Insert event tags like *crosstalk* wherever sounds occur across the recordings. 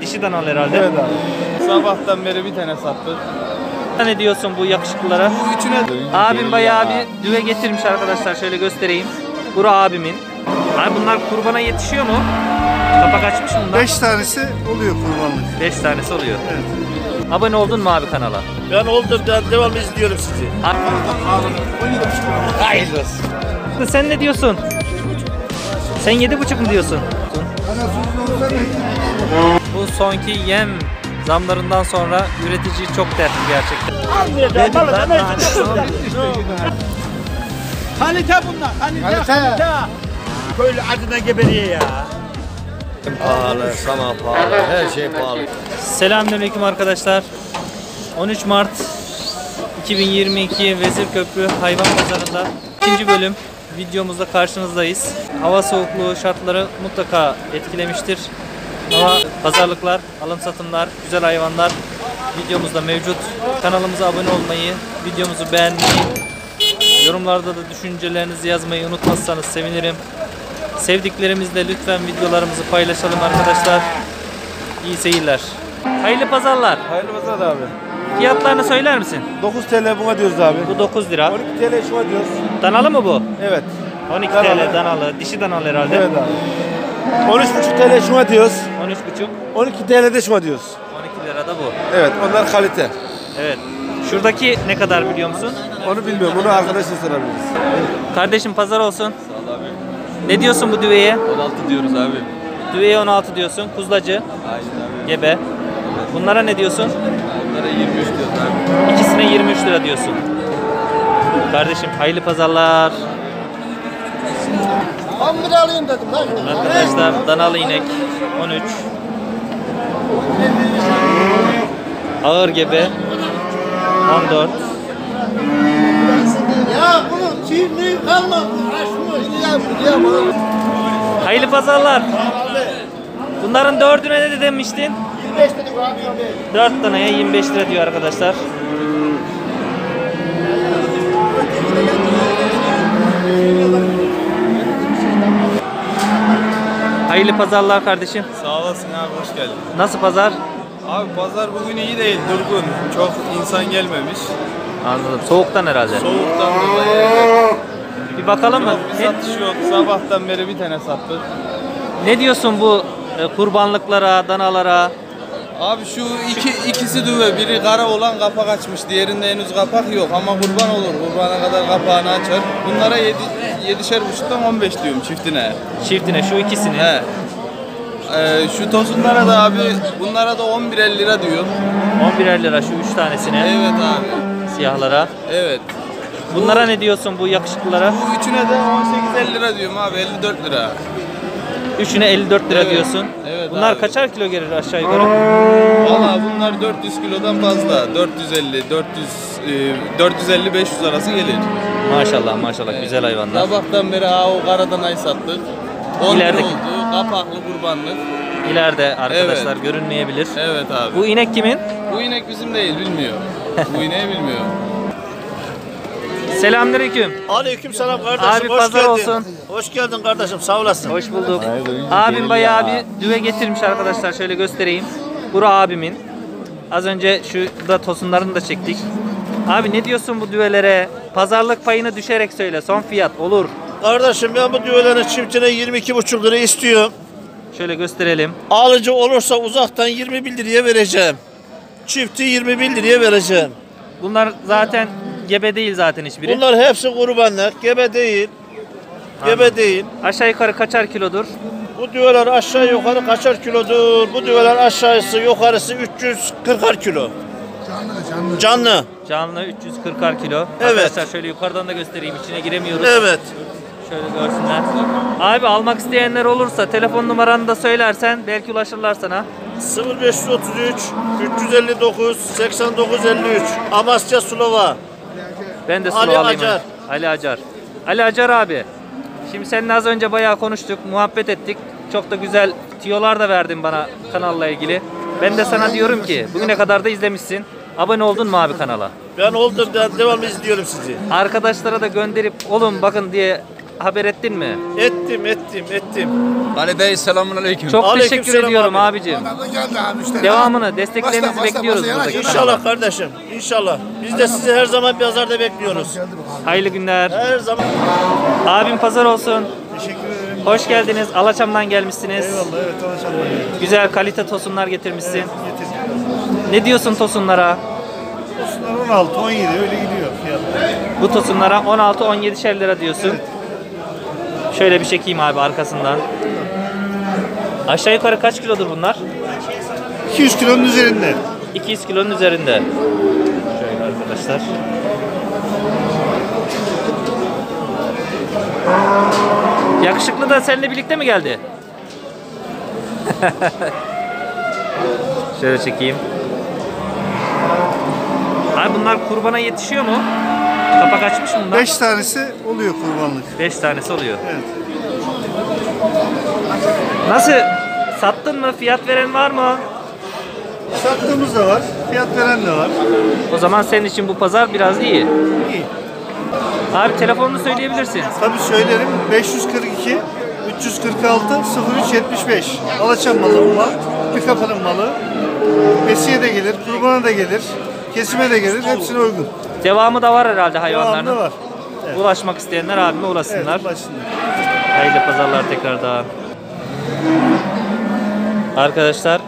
Dişi danal herhalde. Evet abi. Sabahtan beri bir tane sattık. Ne diyorsun bu yakışıklılara? Bu üçüne Abim bayağı bir düve getirmiş arkadaşlar. Şöyle göstereyim. Bura abimin. Abi bunlar kurbana yetişiyor mu? Kapak açmış mı bunlar? 5 tanesi oluyor kurbanlık. 5 tanesi oluyor. Abone oldun mu abi kanala? Ben oldum ben devamlı izliyorum sizi. Hayırlı Sen ne diyorsun? Sen yedi buçuk mu diyorsun? Bu sonki yem zamlarından sonra üretici çok dertli gerçekten. Kalite bunlar. Kalite. Kalite. Böyle adına geberiye ya. Pahalı, sana pahalı, her şey pahalı. Selamünaleyküm arkadaşlar. 13 Mart 2022 Vezirköprü Hayvan Pazarı'nda ikinci bölüm videomuzda karşınızdayız. Hava soğukluğu şartları mutlaka etkilemiştir. Ama pazarlıklar, alım satımlar, güzel hayvanlar videomuzda mevcut. Kanalımıza abone olmayı, videomuzu beğenmeyi, yorumlarda da düşüncelerinizi yazmayı unutmazsanız sevinirim. Sevdiklerimizle lütfen videolarımızı paylaşalım arkadaşlar. İyi seyirler. Hayırlı pazarlar. Hayırlı pazar abi. Fiyatlarını söyler misin? 9 TL buna diyoruz abi. Bu 9 lira. 12 TL şuna diyoruz. Danalı mı bu? Evet. 12 Danalı. TL danalı. Dişi danalı herhalde. Evet abi. 13,5 TL şuna diyoruz. 13,5. 12 TL de şuna diyoruz. 12 lira da bu. Evet onlar kalite. Evet. Şuradaki ne kadar biliyor musun? Onu bilmiyorum. Onu arkadaşla sorabiliriz. Kardeşim pazar olsun. Ne diyorsun bu düveye? 16 diyoruz abi. Düveye 16 diyorsun. Kuzlacı, Aynen abi. gebe. Bunlara ne diyorsun? Bunlara 23 diyoruz abi. İkisine 23 lira diyorsun. Kardeşim hayırlı pazarlar. 10 lira alayım dedim lan. Arkadaşlar danalı inek 13. Ağır gebe 14. Ya bunun çiğniği kalmadı. Açmış. Ya bu ya bu. Hayırlı pazarlar. Bunların dördüne ne de demiştin? 25 dedik abi. 4 taneye 25 lira diyor arkadaşlar. Hayırlı pazarlar kardeşim. Sağ olasın abi hoş geldin. Nasıl pazar? Abi pazar bugün iyi değil durgun. Çok insan gelmemiş. Anladım. Soğuktan herhalde. Soğuktan dolayı Bir bakalım mı? çok bir Ne, satış yok. Sabahtan beri bir tane sattık. ne diyorsun bu e, kurbanlıklara, danalara? Abi şu iki ikisi düve. Biri kara olan kapak açmış. Diğerinde henüz kapak yok ama kurban olur. Kurbana kadar kapağını açar. Bunlara yedi, yedişer buçuktan 15 diyorum çiftine. Çiftine şu ikisini. He. Ee, şu tosunlara da abi bunlara da 11 lira diyor. 11 lira şu 3 tanesine. Evet abi. Siyahlara. Evet. Bunlara ne diyorsun bu yakışıklılara? Bu üçüne de 18 lira diyorum abi 54 lira. Üçüne 54 lira Evet. diyorsun. Evet Bunlar abi. kaçar kilo gelir aşağı yukarı? Valla bunlar 400 kilodan fazla. 450, 400, e, 450 500 arası gelir. Maşallah maşallah güzel hayvanlar. Sabahtan beri ha o karadan ay sattık. 10 İlerideki- oldu. Kapaklı kurbanlık. İleride arkadaşlar görünmeyebilir. Evet abi. Bu inek kimin? Bu inek bizim değil bilmiyor. Bu ineği bilmiyor. Selamünaleyküm. Aleyküm selam kardeşim. Abi hoş pazar geldin. olsun. Hoş geldin kardeşim sağ olasın. Hoş bulduk. Abim bayağı bir düve getirmiş arkadaşlar. Şöyle göstereyim. Bura abimin. Az önce şurada tosunlarını da çektik. Abi ne diyorsun bu düvelere? Pazarlık payını düşerek söyle. Son fiyat olur. Kardeşim ben bu düvelerin çiftine 22,5 lira istiyorum. Şöyle gösterelim. Alıcı olursa uzaktan 21 liraya vereceğim. Çifti 21 liraya vereceğim. Bunlar zaten gebe değil zaten hiçbiri. Bunlar hepsi kurbanlar. Gebe değil. Gebe değil. Aşağı yukarı kaçar kilodur? Bu düveler aşağı yukarı kaçar kilodur? Bu düveler aşağısı yukarısı 340 kilo. Canlı. Canlı. Canlı 340 kilo. Evet. Arkadaşlar şöyle yukarıdan da göstereyim. İçine giremiyoruz. Evet. Şöyle görsünler. Abi almak isteyenler olursa telefon numaranı da söylersen belki ulaşırlar sana. 0533 359 8953 Amasya Sulova. Ben de Ali slow alayım. Acar. Ali Acar. Ali Acar abi. Şimdi seninle az önce bayağı konuştuk, muhabbet ettik. Çok da güzel tiyolar da verdin bana kanalla ilgili. Ben de sana diyorum ki bugüne kadar da izlemişsin. Abone oldun mu abi kanala? Ben oldum ben devamlı izliyorum sizi. Arkadaşlara da gönderip olun bakın diye haber ettin mi? Ettim ettim. ettim. Ali Bey selamun aleyküm. Çok Aleyküm teşekkür selam ediyorum abi. abicim. Devamını, desteklerinizi bekliyoruz buradaki kanala. İnşallah kardeşim, inşallah. Biz de sizi her zaman pazarda bekliyoruz. Hayırlı günler. Her zaman. Abim pazar olsun. Teşekkür ederim. Hoş geldiniz. Alaçam'dan gelmişsiniz. Eyvallah evet tanışalım. Güzel kalite tosunlar getirmişsin. Getir. Ne diyorsun tosunlara? Olsunlar 16, 17 öyle gidiyor fiyatlar. Bu tosunlara 16-17'şer lira diyorsun. Şöyle bir çekeyim abi arkasından. Aşağı yukarı kaç kilodur bunlar? 200 kilonun üzerinde. 200 kilonun üzerinde. Şöyle arkadaşlar. Yakışıklı da seninle birlikte mi geldi? *laughs* Şöyle çekeyim. Abi bunlar kurbana yetişiyor mu? Kapak açmış mı bunlar? 5 tanesi oluyor kurbanlık. 5 tanesi oluyor. Evet. Nasıl? Sattın mı? Fiyat veren var mı? Sattığımız da var, fiyat veren de var. O zaman senin için bu pazar biraz iyi. İyi. Abi telefonunu söyleyebilirsin. Tabii söylerim 542 346 0375. Alaçam malı bu mal. Bir kapının malı. Besiye de gelir, kurbana da gelir, kesime de gelir. Hepsine uygun. Devamı da var herhalde hayvanların. Devamlı var. Ulaşmak isteyenler abime ulaşsınlar. Evet. Hayırlı pazarlar tekrardan. Arkadaşlar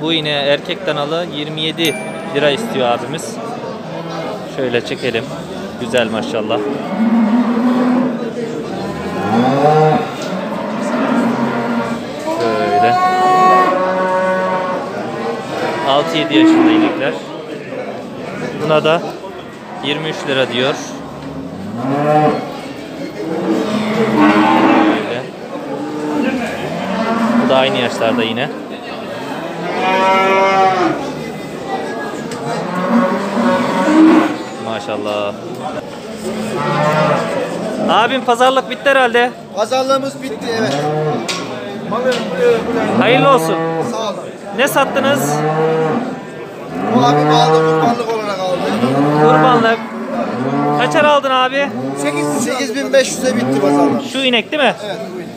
bu yine erkek danalı 27 lira istiyor abimiz. Şöyle çekelim. Güzel maşallah. Şöyle. 6-7 yaşında inekler. Buna da 23 lira diyor. Böyle. Bu da aynı yaşlarda yine. Maşallah. Abim pazarlık bitti herhalde. Pazarlığımız bitti evet. Hayırlı olsun. Sağ olun. Ne sattınız? Bu abi aldı kurbanlık olarak. Kurbanlık. Kaçar aldın abi? 8500'e bitti pazarlık. Şu inek değil mi? Evet buyurun.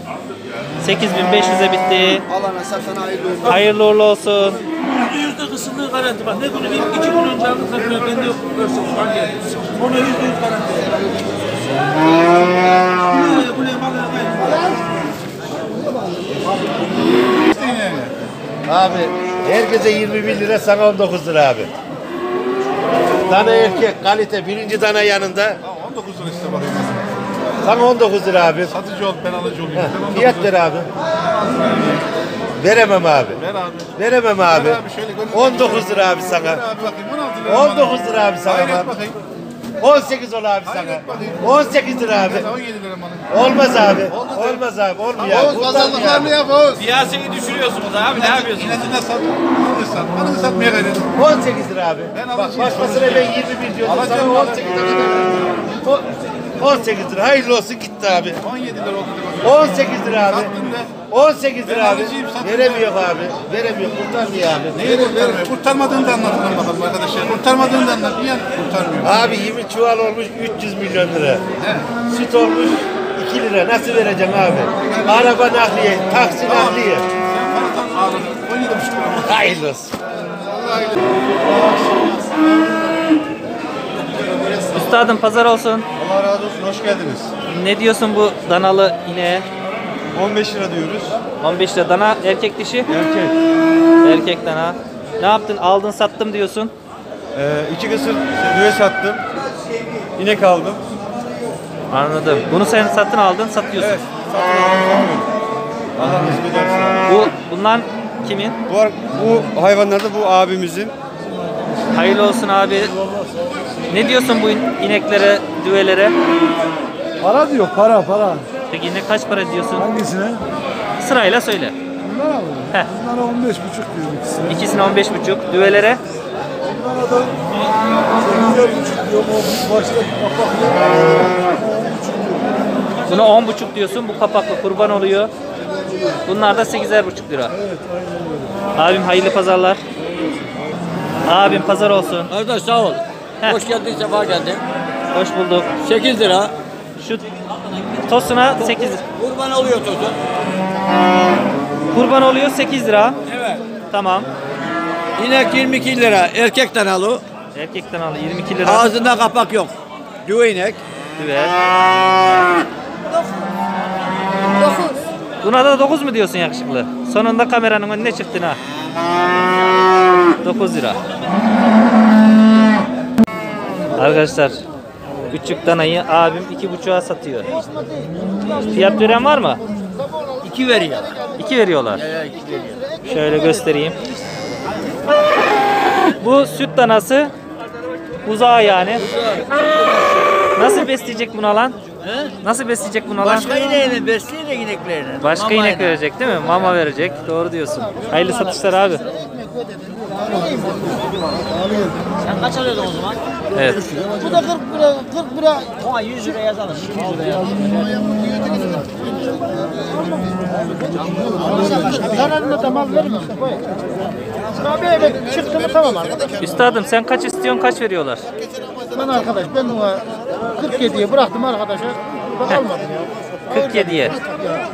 8500'e bitti. Alana satana hayırlı olsun. Hayırlı uğurlu olsun. Yüzde kısımlığı garanti bak. Ne günü bir iki gün önce aldık satıyor. Ben de yok. Ona yüzde yüz garanti. Buraya buraya mal Abi herkese 21 lira sana 19 lira abi. Dana erkek kalite birinci dana yanında 19 lira işte bakayım. sana 19 lira abi. Satıcı ol ben alıcı olayım. Sen 19 Fiyat lira. ver abi. Veremem abi. Ver abi. Veremem abi. Ver abi şöyle gönül- 19 lira abi Ver sana. abi bakayım 16 lira. 19 lira abi sana Hayret abi. bakayım. 18 ol abi sana. Hayret bakayım. 18 lira abi. Ver 17 lira bana. Olmaz abi. Olmaz abi. Olmuyor. Oğuz pazarlıklarını yap Oğuz. Piyasayı düşürüyorsunuz abi. Ne yapıyorsunuz? İnatına sat. Malını sat. Malını satmaya gayret. 18 lira abi. Ben Bak başkasına ben 21 diyordum. Sana alacağım. 18 lira. O- 18 lira. Hayırlı olsun gitti abi. 17 lira oldu. 18 lira abi. Sattın. 18 Ben lira abi. Veremiyor abi. Veremiyor. Kurtarmıyor abi. Neyi kurtarmıyor? Kurtarmadığını da anlatın bakalım arkadaşlar. Kurtarmadığını da anlat. Niye kurtarmıyor? Abi 20 çuval olmuş 300 milyon lira. Süt olmuş 2 lira. Nasıl vereceksin abi? Araba nakliye, taksi nakliye. Sen paradan ağladın. 17,5 lira. Hayırlı olsun. Üstadım pazar olsun. Allah razı olsun, hoş geldiniz. Ne diyorsun bu danalı ineğe? 15 lira diyoruz. 15 lira dana erkek dişi. Erkek. Erkek dana. Ne yaptın? Aldın sattım diyorsun. Ee, iki kısır düve sattım. İnek aldım. Anladım. Bunu sen satın aldın, satıyorsun. Evet. Satın aldım. Allah nasip ederse. Bu bundan kimin? Bu, bu hayvanlar da bu abimizin. Hayırlı olsun abi. Ne diyorsun bu in- ineklere, düvelere? Para diyor para para. Peki ne kaç para diyorsun? Hangisine? Sırayla söyle. Bunlar mı? Heh. Bunlara 15 buçuk diyor ikisine. İkisine 15 buçuk. Düvelere Bunlara da 8'er buçuk diyor. O baştaki kapak buna 10 buçuk diyorsun. Bu kapaklı kurban oluyor. Bunlar da 8'er buçuk lira. Abim hayırlı pazarlar. Abim pazar olsun. Kardeş sağ ol. Heh. Hoş geldin, sefa geldin. Hoş bulduk. 8 lira. Şu Tosuna 8 Kurban oluyor tosun. Kurban oluyor 8 lira. Evet. Tamam. İnek 22 lira. Erkek danalı. Erkekten al 22 lira. Ağzında kapak yok. Düve inek. Düve. Buna da 9 mu diyorsun yakışıklı? Sonunda kameranın önüne çıktın ha. 9 lira. Arkadaşlar küçük danayı abim iki buçuğa satıyor. Fiyat veren var mı? 2 veriyor. 2 veriyorlar. Evet 2 veriyor. Şöyle göstereyim. Bu süt danası buzağı yani. Nasıl besleyecek bunu alan? Nasıl besleyecek bunu alan? Başka ineğini besleyin de ineklerini. Başka Mamayla. inek verecek değil mi? Mama verecek. Doğru diyorsun. Hayırlı satışlar abi. Sen kaç alıyordun o zaman? Evet. Bu da 40 lira, 40 lira. Ona 100 lira yazalım. 100 lira yazalım. Zararına da mal verir misin? Abi evet çıktı mı tamam arkadaş. Üstadım sen kaç istiyorsun kaç veriyorlar? Ben arkadaş ben buna 47'ye bıraktım arkadaşa. Ben almadım ya. 47'ye.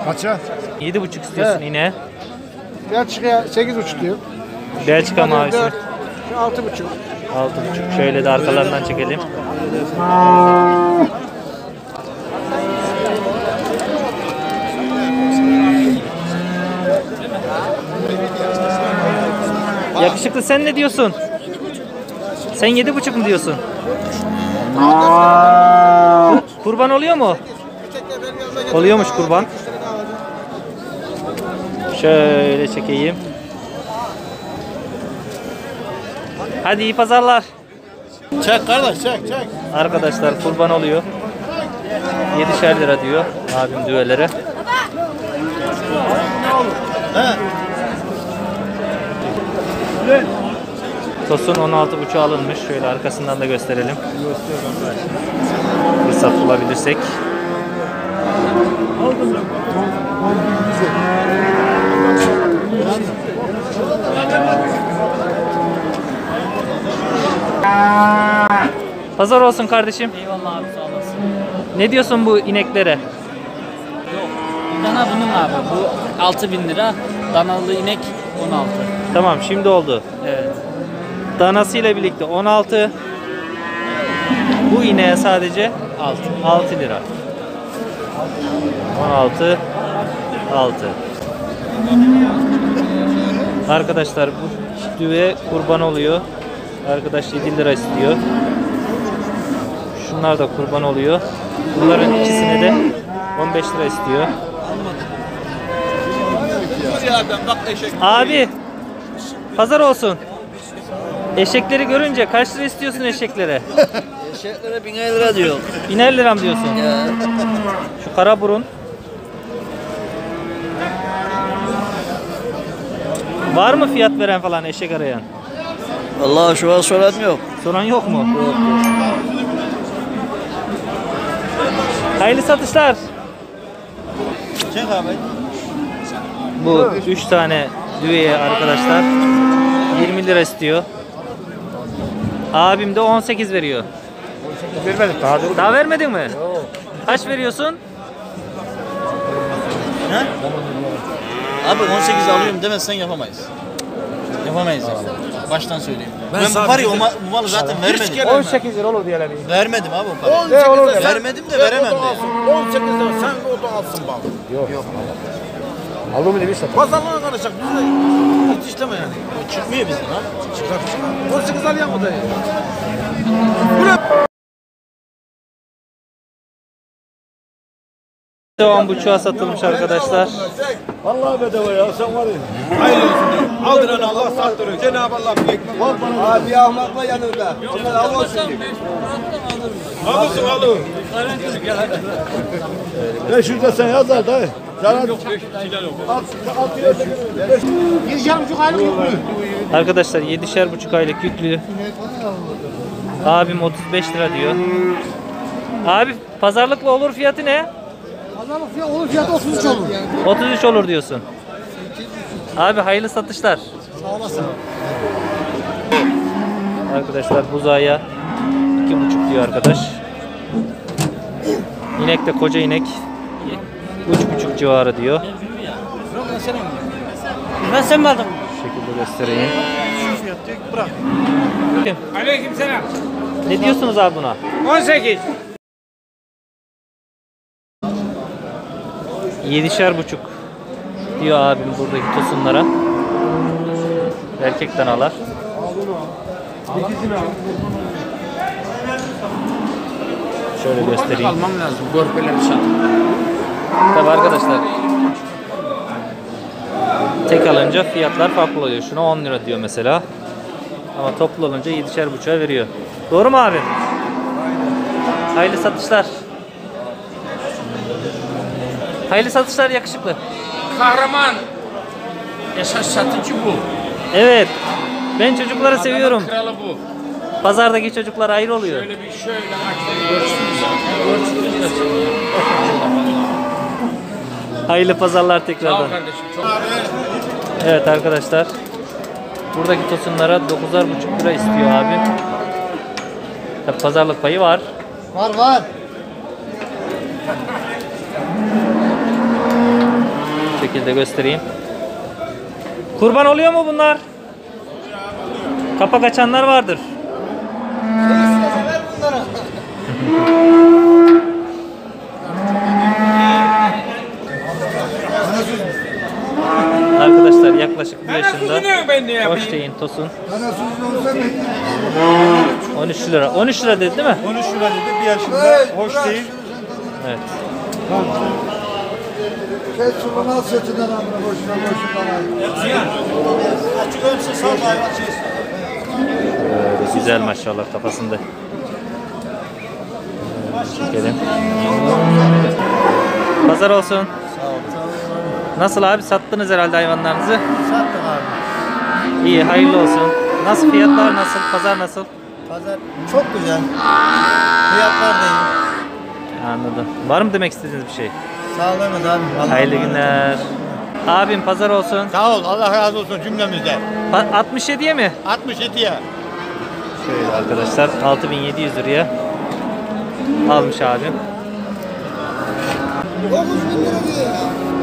Kaça? 7,5 istiyorsun yine. Belçika'ya 8,5 diyor. Belçika mavisi. 6,5. 6,5. Şöyle de arkalarından çekelim. Yakışıklı sen ne diyorsun? Sen yedi buçuk mu diyorsun? Kurban oluyor mu? Oluyormuş kurban. Şöyle çekeyim. Hadi iyi pazarlar. Çek kardeş çek çek. Arkadaşlar kurban oluyor. 7'şer lira diyor abim düvelere. Tosun 16.5 alınmış. Şöyle arkasından da gösterelim. Fırsat bulabilirsek. Pazar olsun kardeşim. Eyvallah abi sağ olasın. Ne diyorsun bu ineklere? Dana bunun abi. Bu 6000 lira. Danalı inek 16. Tamam şimdi oldu. Evet. Danasıyla birlikte 16. Bu ineğe sadece 6. 6 lira. 16 6. Arkadaşlar bu düve kurban oluyor. Arkadaş 7 lira istiyor. Şunlar da kurban oluyor. Bunların ikisine de 15 lira istiyor. Abi pazar olsun. Eşekleri görünce kaç lira istiyorsun eşeklere? Eşeklere 1000 lira diyor. Biner liram diyorsun. Ya. Şu kara burun. Var mı fiyat veren falan eşek arayan? Vallahi şu an soran yok. Soran yok mu? Yok. Hayırlı satışlar. Çek abi. Bu 3 tane düğeye arkadaşlar 20 lira istiyor. Abim de 18 veriyor. Vermedik daha dur. Daha vermedin mi? Kaç veriyorsun? Abi 18 alıyorum demezsen yapamayız. Yapamayız yani. Baştan söyleyeyim. Ben, bu parayı o ma- bu malı zaten vermedim. 18 lira olur diyelim. Vermedim abi o parayı. 18 olur ya. Vermedim de veremem de. 18 lira sen o da alsın bak. Yok. Yok. Aldı mı demişse. Pazarlığa karışacak. Biz de hiç işleme yani. O çıkmıyor bizden abi. 18 alıyor mu dayı? Devam buçuğa satılmış arkadaşlar. Vallahi bedava ya sen var ya. Hayırlı olsun. Aldıran Allah sattırıyor. Cenab-ı Allah büyük. Abi ahmakla yanında. Onlar Allah olsun. Alırsın alır. 500 de sen yaz al dayı. Sana Arkadaşlar 7'şer buçuk aylık yüklü. Abim 35 lira diyor. Abi pazarlıkla olur fiyatı ne? Pazarlık fiyatı olur fiyatı 33 olur. 33 olur diyorsun. Abi hayırlı satışlar. Sağ olasın. Arkadaşlar buzaya iki buçuk diyor arkadaş. İnek de koca inek. Üç buçuk civarı diyor. Ben sen mi aldın? Şu şekilde göstereyim. Aleyküm selam. Ne diyorsunuz abi buna? 18. Yedişer buçuk diyor abim buradaki tosunlara. Erkek danalar. Şöyle göstereyim. Almam lazım. Görpeleri sat. Tabi arkadaşlar tek alınca fiyatlar farklı oluyor. Şuna 10 lira diyor mesela. Ama toplu olunca 7'şer buçuğa veriyor. Doğru mu abi? Hayırlı satışlar. Hayırlı satışlar yakışıklı. Kahraman. Esas satıcı bu. Evet. Ben çocukları seviyorum. Kralı bu. Pazardaki çocuklar ayrı oluyor. Şöyle bir şöyle açtım. Görsünüz. Görsünüz. Hayırlı pazarlar Sağ ol tekrardan. kardeşim. Çok Evet arkadaşlar. Buradaki tosunlara 9'ar buçuk lira istiyor abi. Tabi pazarlık payı var. Var var. Şekilde göstereyim. Kurban oluyor mu bunlar? Kapak açanlar vardır. Arkadaşlar yaklaşık bir yaşında yapayım? Hoştein Tosun Bana suzun olsa ne? 13 lira. 13 lira dedi değil mi? 13 lira dedi bir yaşında hoş değil. Evet. Amına boşuna boşuna. Böyle güzel maşallah kafasında. Çekelim. Pazar olsun. Nasıl abi sattınız herhalde hayvanlarınızı? Sattık abi. İyi hayırlı olsun. Nasıl fiyatlar nasıl? Pazar nasıl? Pazar çok güzel. Fiyatlar da iyi. Anladım. Var mı demek istediğiniz bir şey? Sağlığınız abi. Allah Hayırlı günler. Abim pazar olsun. Sağ ol. Allah razı olsun cümlemizde. Pa- 67'ye mi? 67'ye. Şöyle arkadaşlar 6700 liraya almış abim.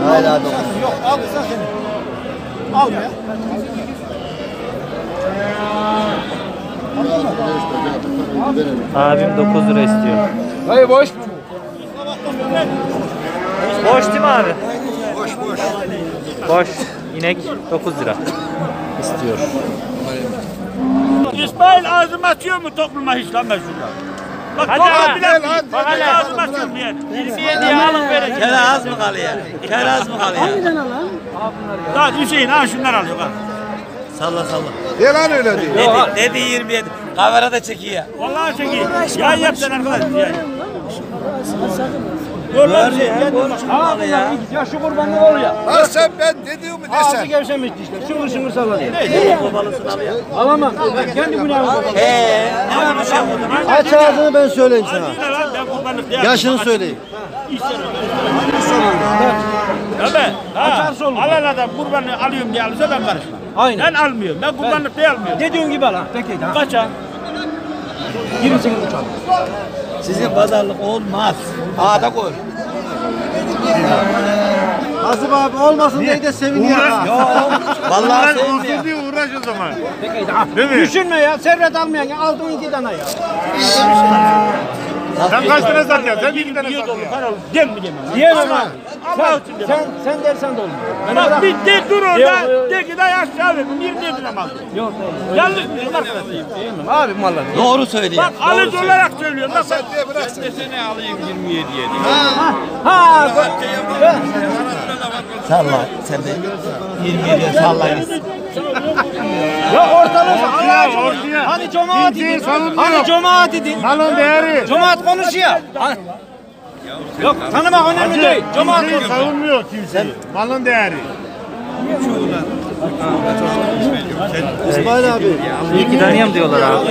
Hala dokuz. Yok al sen seni. Al ya. Abim 9 lira istiyor. Hayır boş. Boş değil mi abi? Boş boş. Boş. İnek 9 lira istiyor. İsmail ağzım açıyor mu topluma hiç lan ben şurada? Bak Hadi topluma lan, bile bak gel hele lan. ağzım açıyor mu yani? 27'ye alın verin. Kere az mı kalıyor? Kere az mı kalıyor? Daha Hüseyin ha şunlar alıyor bak. Salla salla. De lan öyle diyor. Ne, ne diyor 27? Kamerada çekiyor. Vallahi çekeyim. Yay yapsan arkadaş yani. Dur bir şey. Al ya. Ya şu kurbanlık ol ya. Ha sen ben dediğimi Ağzı desen. gevşemişti işte. Şıngır şıngır sallanıyor. Babalısın al ya. Alamam. Ben kendi günahımı babam. Eee ne olmuş ya burada? Aç ağzını ben söyleyeyim sana. Yine lan ben kurbanlık değilim. Yaşını söyleyeyim. Ya ben. Ha. Alan adam kurbanlığı alıyorum diye alırsa ben karışmam. Aynen. Ben almıyorum. Ben kurbanlık diye almıyorum. Dediğin gibi al ha. Peki ha. Kaça? 28 uçak. Sizin pazarlık olmaz. Ağda koy. Azım abi olmasın diye de seviniyor. ha. Vallahi sevmiyor. diye uğraş o zaman. Peki ha. Düşünme ya. Servet almayan aldığın iki tane ya. Sen kaç tane satıyorsun? Sen bir tane Niye dolu satıyorsun. para olur? Dem mi? Diyemem abi. Allah için. Sen, sen dersen de olmuyor. Ben Bak bir de dur Yok, orada. yok. De ki daha aşağı ver. Bir de dinlemez. Yok. Yanlış mı? Bak, Diyemem abi mallar. Doğru söylüyor. bak alıcı olarak söylüyorum. Bak Sen diye bırak sen. Ha. Salla. Sen de 27 salla gitsin. Ya ortalık Allah aşkına. Hadi cemaat idin. Hadi cemaat idin. Malın değeri. Cemaat konuşuyor. Ha. Yok tanımak önemli değil. Cemaat Kimseyi savunmuyor kimseyi. Malın değeri. İsmail abi. İyi ki tanıyam diyorlar abi.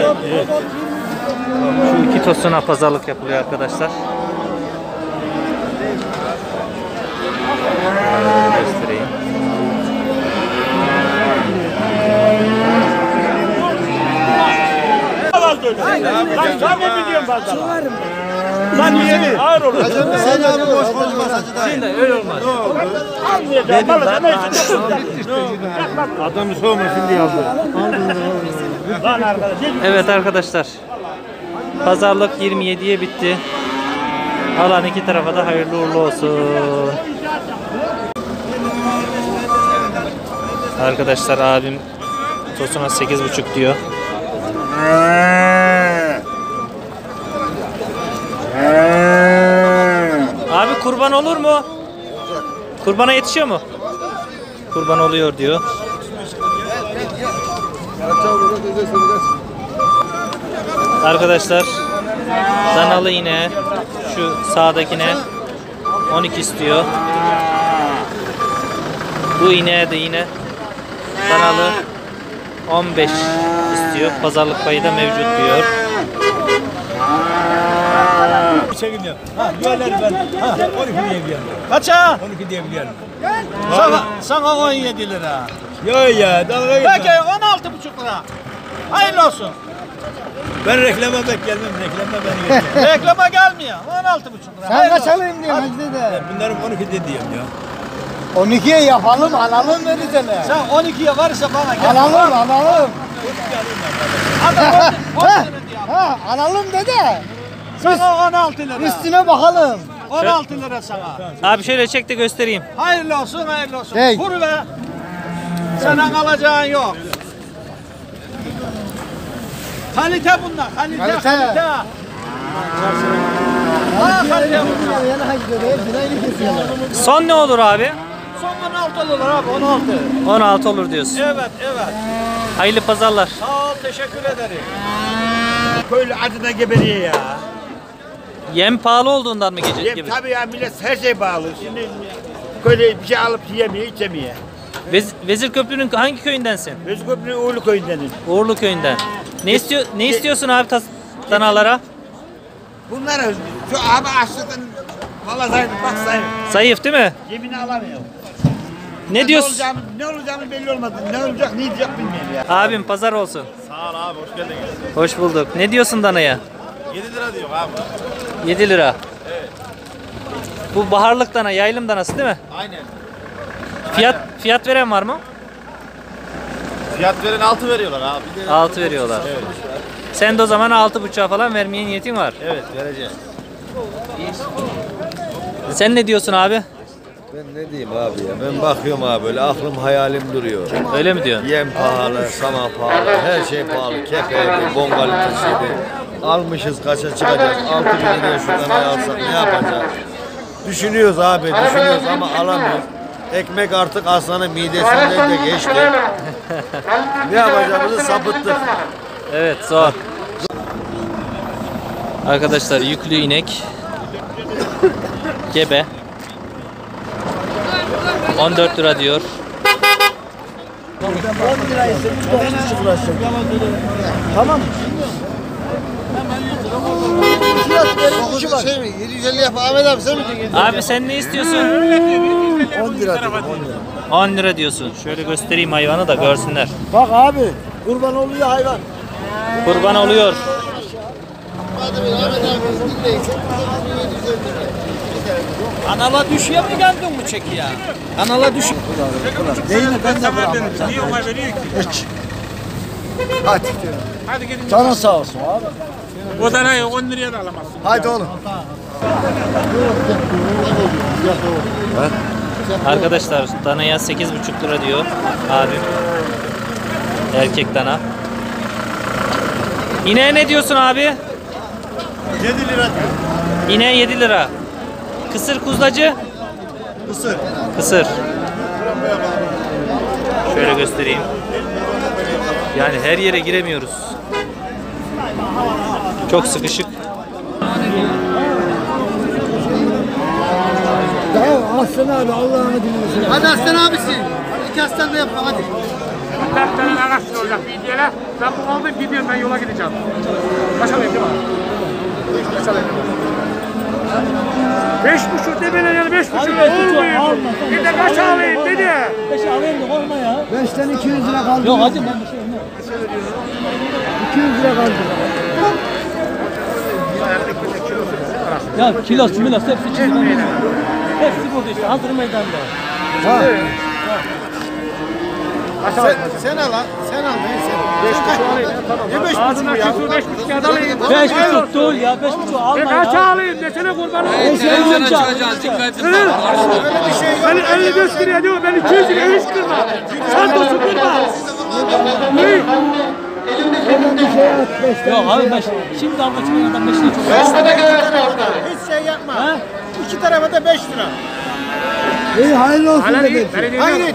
Şu iki tosuna pazarlık yapılıyor arkadaşlar. Göstereyim. öyle. Lan sen mi biliyorsun fazla? Lan niye? Ağır olur. Sen abi boş konuşma Hacı. Şimdi öyle olmaz. Adamı soğumasın diye aldı. Evet arkadaşlar. Pazarlık 27'ye bitti. Alan iki tarafa da hayırlı uğurlu olsun. Arkadaşlar abim tosuna 8.5 diyor. Abi kurban olur mu? Kurbana yetişiyor mu? Kurban oluyor diyor. Arkadaşlar danalı iğne şu sağdakine 12 istiyor. Bu ineğe de yine danalı 15 istiyor. Pazarlık payı da mevcut diyor. Çekiliyor. Ha, güveler ben. Ha, 12 diyebiliyorum. Kaça? 12 diyebiliyorum. Sana, sana 17 lira. Yok ya, dalga geçme. Peki 16,5 lira. Hayırlı olsun. Ben reklama bek gelmem, reklama beni *laughs* geçme. Reklama gelmiyor. 16,5 lira. Sen kaç alayım diyorsun Hacı dede? Bunların 12 de diyorum ya. 12'ye yapalım alalım verirsen. Sen 12'ye varsa bana gel. Alalım alalım. Adam 10 Ha, lira diyor. ha alalım Sana 16 lira. Üstüne bakalım. 16 lira sana. Abi şöyle çek de göstereyim. Hayırlı olsun, hayırlı olsun. Hey. Vur be. Senin alacağın yok. Kalite bunlar, kalite, kalite. Kalite. Ha, bunlar. Son ne olur abi? Son 16 olur abi, 16. 16 olur diyorsun. Evet, evet. Hayırlı pazarlar. Sağ ol, teşekkür ederim. Köylü adına geberiyor ya. Yem pahalı olduğundan mı gece Yem gibi? tabii ya millet her şey bağlı. Şimdi köylü bir şey alıp yiyemiyor, içemiyor. Vez, Vezir Köprü'nün hangi köyündensin? Özgürlüğün Uğurlu köyündenim. Uğurlu köyünden. Ne istiyor ne istiyorsun abi tas, danalara? Bunlara şu abi açlıktan valla zayıf bak zayıf. Zayıf değil mi? Yemini alamıyor. Ne diyorsun? olacağını, ne olacağını belli olmadı. Ne olacak ne diyecek bilmiyorum ya. Abim pazar olsun. Sağ ol abi hoş geldiniz. Hoş bulduk. Ne diyorsun danaya? 7 lira diyor abi. 7 lira. Bu baharlık dana, yaylım danası değil mi? Aynen. Fiyat fiyat veren var mı? Fiyat veren 6 veriyorlar abi. 6 veriyorlar. Sen de o zaman 6.5'a falan vermeye niyetin var. Evet vereceğiz. Sen ne diyorsun abi? Ben ne diyeyim abi ya ben bakıyorum abi böyle aklım hayalim duruyor. Öyle mi diyorsun? Yem pahalı, sama pahalı, her şey pahalı. Kepeğiydi, bongalitesiydi. Almışız kaça çıkacağız. 6 bin liraya şuradan ay alsak ne yapacağız? Düşünüyoruz abi, düşünüyoruz ama alamıyoruz. Ekmek artık aslanın midesinden de geçti. *laughs* ne yapacağımızı sapıttık. Evet zor. Arkadaşlar yüklü inek. Gebe. 14 lira diyor. 10 liraysa 9,5 lirası. Tamam mı? Fiyat verin kuşu var. Şey mi? 750 yap Ahmet abi sen mi? Abi sen ne istiyorsun? 10 lira dedim 10 lira. 10 lira diyorsun. Şöyle göstereyim hayvanı da görsünler. Bak abi kurban oluyor hayvan. Kurban oluyor. Anala düşüyor mu geldin bu çeki ya? Anala düş. Değil mi ben de bırakmam. Niye ona veriyor ki? Hiç. Hadi. Hadi gidin. Canın sağ olsun abi. O danayı 10 liraya da alamazsın. Haydi oğlum. Arkadaşlar danaya 8,5 lira diyor abim. Erkek dana. İneğe ne diyorsun abi? 7 lira diyor. İneğe 7 lira. Kısır kuzlacı? Kısır. Kısır. Şöyle göstereyim. Yani her yere giremiyoruz. Çok sıkışık. Aslan abi Allah'ını dinlesin. Hadi Aslan abisi. Hadi iki aslan da yapalım hadi. Dört tane araç olacak bir diyeler. Ben bunu aldım gidiyorum ben yola gideceğim. Kaç alayım değil mi? Kaç alayım değil mi? Beş buçuk demeler yani beş buçuk olmuyor. Bir de kaç alayım dedi. 5'ten 200 lira kaldı. Yok hadi ben bir şey olmaz. 200 lira kaldı. Ya kilosu milosu hepsi çıktı. Hepsi burada işte hazır meydanda. Sen, sen al ha. Sen al. Ben sen. Beş buçuk alayım ya tamam. Ne beş buçuk Ağzına ya? küfür beş buçuk alayım. Beş buçuk değil ya beş buçuk E alma kaç ya. alayım desene kurbanım. Sen alacaksın. Ben 55 liraya diyor ben 200 liraya hiç kırma. Sen dostum kırma. Ne? Yok abi beş. Şimdi alma çıkan adam beş lira çok. Beş lira iki tarafta. Hiç şey yapma. İki tarafa da beş lira. İyi hayırlı olsun Hala değil. demek. Beni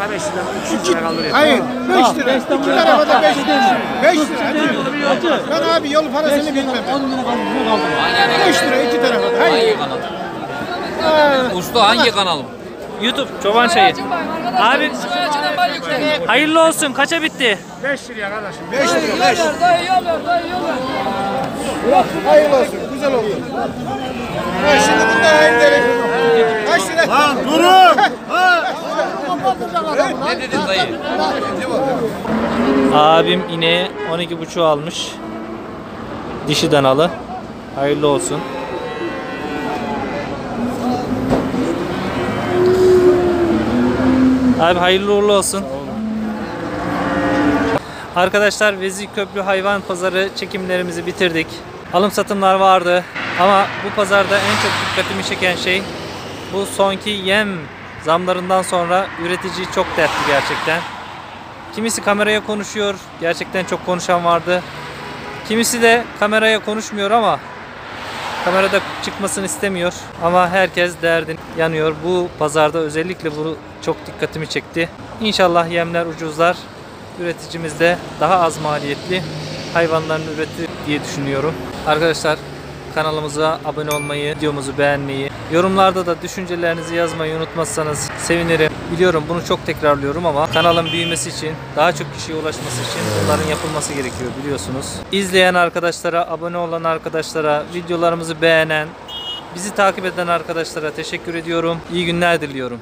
Bak 5 lira. 3 lira kaldırıyor. Hayır. Beş Bak, lira. beşten İki tarafa da bak. beş lira. Beş lira. Hadi. Hacı. Ben abi yol parasını lira bilmem. on lira kaldı. Bu kaldı. Beş lira iki tarafa da. Hayır. Usta hangi kanal? YouTube çoban çayı. Abi hayırlı olsun. Kaça bitti? 5 liraya kardeşim. Beş lira. Beş. Dayı yol ver, dayı yol ver. Hayırlı olsun. Güzel oldu. Ha, şimdi bunda hayır derim. Kaç lira? Lan durun. *laughs* Ne dedin dayı? Abim ineğe 12,5 almış. Dişi danalı. Hayırlı olsun. Abi hayırlı uğurlu olsun. Arkadaşlar Vezir Köprü Hayvan Pazarı çekimlerimizi bitirdik. Alım satımlar vardı ama bu pazarda en çok dikkatimi çeken şey bu sonki yem zamlarından sonra üretici çok dertli gerçekten. Kimisi kameraya konuşuyor. Gerçekten çok konuşan vardı. Kimisi de kameraya konuşmuyor ama kamerada çıkmasını istemiyor. Ama herkes derdin yanıyor. Bu pazarda özellikle bu çok dikkatimi çekti. İnşallah yemler ucuzlar. Üreticimiz de daha az maliyetli hayvanlarını üretir diye düşünüyorum. Arkadaşlar kanalımıza abone olmayı, videomuzu beğenmeyi, yorumlarda da düşüncelerinizi yazmayı unutmazsanız sevinirim. Biliyorum bunu çok tekrarlıyorum ama kanalın büyümesi için, daha çok kişiye ulaşması için bunların yapılması gerekiyor biliyorsunuz. İzleyen arkadaşlara, abone olan arkadaşlara, videolarımızı beğenen, bizi takip eden arkadaşlara teşekkür ediyorum. İyi günler diliyorum.